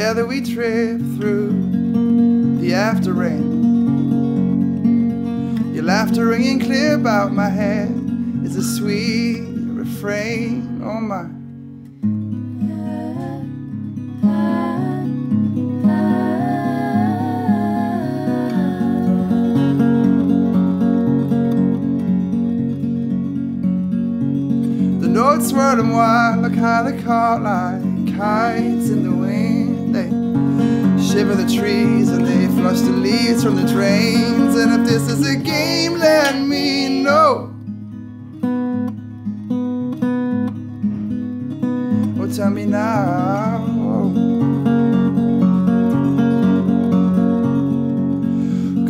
Together we trip through the after rain. Your laughter ringing clear about my head is a sweet refrain. Oh my. The notes swirling wild, look how they caught like kites in the wind. Shiver the trees and they flush the leaves from the drains. And if this is a game, let me know. Oh, tell me now.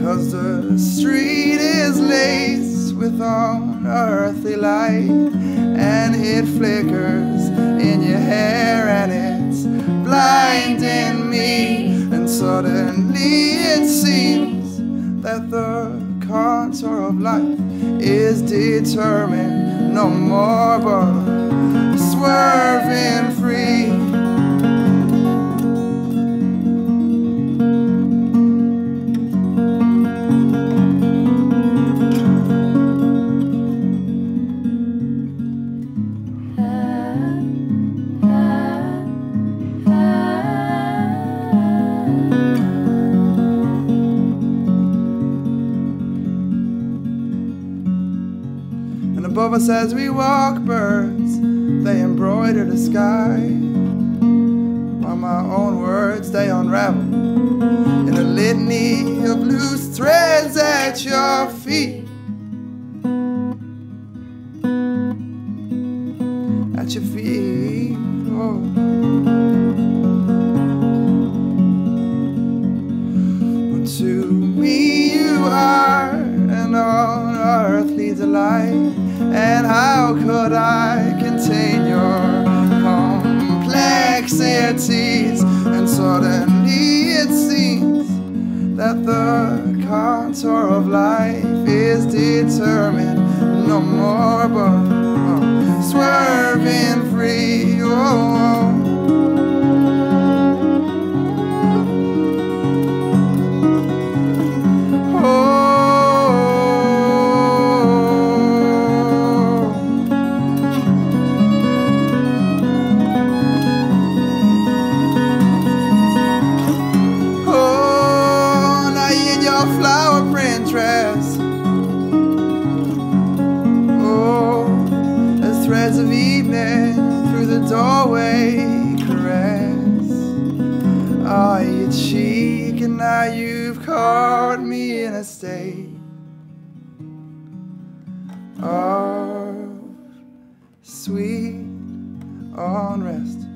Cause the street is laced with unearthly light And it flickers in your hair and it's blinding of life is determined no more but swerving free above us as we walk, birds, they embroider the sky. While my own words, they unravel in a litany of loose threads at your feet. At your feet, oh. To me, you are an unearthly delight. And how could I contain your complexities? And suddenly it seems that the contour of life is determined no more but uh, swerving free. Oh, flower print dress. Oh, as threads of evening through the doorway caress. Oh, your cheek, and now you've caught me in a state of sweet unrest.